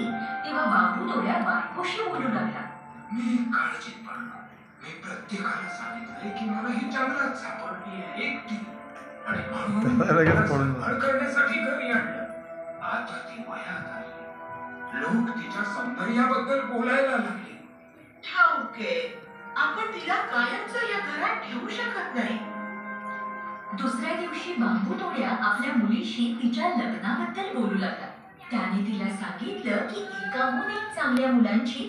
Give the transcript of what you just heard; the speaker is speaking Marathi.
आली तेव्हा बापू तोड्या बायकोशी बोलू लागला. मी काळजीत पडलो. मी प्रत्येकाला सांगितले की मला ही जंगलात सापडली आहे एकटी. आणि म्हणून करण्यासाठी घरी आणलं. आता ती वयात आली. लोक तिच्या सौंदर्याबद्दल बोलायला लागले. ठाऊके आपण तिला कायमचं या घरात ठेवू शकत नाही. दुसऱ्या दिवशी बांबू तोड्या आपल्या मुलीशी तिच्या लग्नाबद्दल बोलू लागला. त्याने तिला सांगितलं की एकाहून एक चांगल्या मुलांची